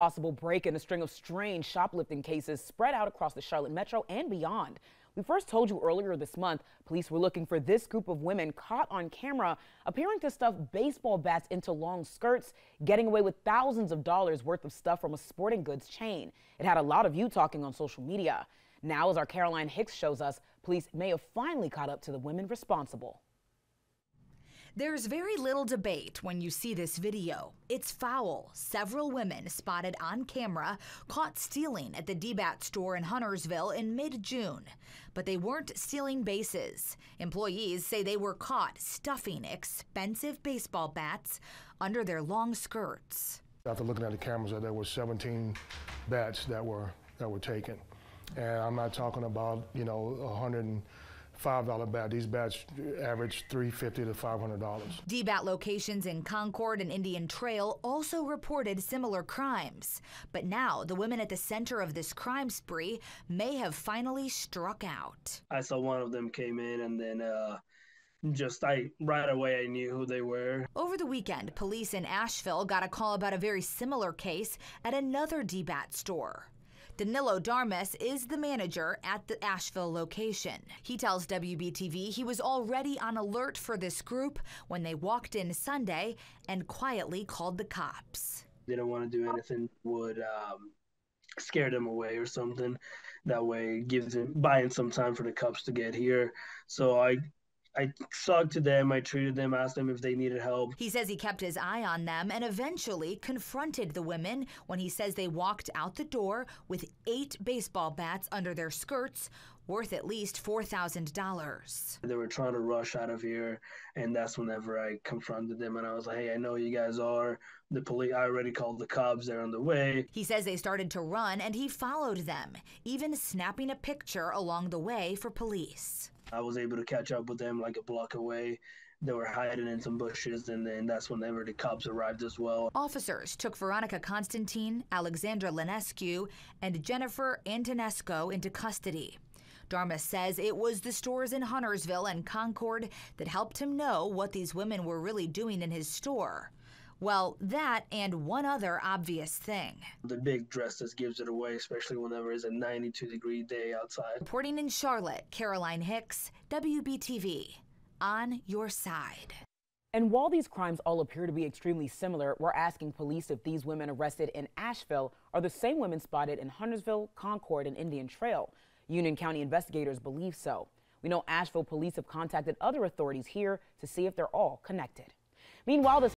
Possible break in a string of strange shoplifting cases spread out across the Charlotte Metro and beyond. We first told you earlier this month police were looking for this group of women caught on camera appearing to stuff baseball bats into long skirts, getting away with thousands of dollars worth of stuff from a sporting goods chain. It had a lot of you talking on social media. Now, as our Caroline Hicks shows us, police may have finally caught up to the women responsible. There's very little debate when you see this video. It's foul. Several women spotted on camera caught stealing at the D-BAT store in Huntersville in mid June. But they weren't stealing bases. Employees say they were caught stuffing expensive baseball bats under their long skirts. After looking at the cameras, there were 17 bats that were, that were taken. And I'm not talking about, you know, 100. And, $5 bat. These bats average $350 to $500. D-BAT locations in Concord and Indian Trail also reported similar crimes. But now the women at the center of this crime spree may have finally struck out. I saw one of them came in and then uh, just I right away I knew who they were. Over the weekend, police in Asheville got a call about a very similar case at another D-BAT store. Danilo Darmes is the manager at the Asheville location. He tells WBTV he was already on alert for this group when they walked in Sunday and quietly called the cops. They don't want to do anything would um, scare them away or something. That way, gives them buying some time for the cops to get here. So I I talked to them, I treated them, asked them if they needed help. He says he kept his eye on them and eventually confronted the women when he says they walked out the door with eight baseball bats under their skirts, worth at least $4,000. They were trying to rush out of here, and that's whenever I confronted them and I was like, hey, I know you guys are. The police, I already called the cops, they're on the way. He says they started to run and he followed them, even snapping a picture along the way for police. I was able to catch up with them like a block away. They were hiding in some bushes, and then that's whenever the cops arrived as well. Officers took Veronica Constantine, Alexandra Lenescu, and Jennifer Antonesco into custody. Darma says it was the stores in Huntersville and Concord that helped him know what these women were really doing in his store. Well, that and one other obvious thing. The big dress just gives it away, especially whenever it's a 92 degree day outside. Reporting in Charlotte, Caroline Hicks, WBTV. On your side. And while these crimes all appear to be extremely similar, we're asking police if these women arrested in Asheville are the same women spotted in Huntersville, Concord, and Indian Trail. Union County investigators believe so. We know Asheville police have contacted other authorities here to see if they're all connected. Meanwhile, this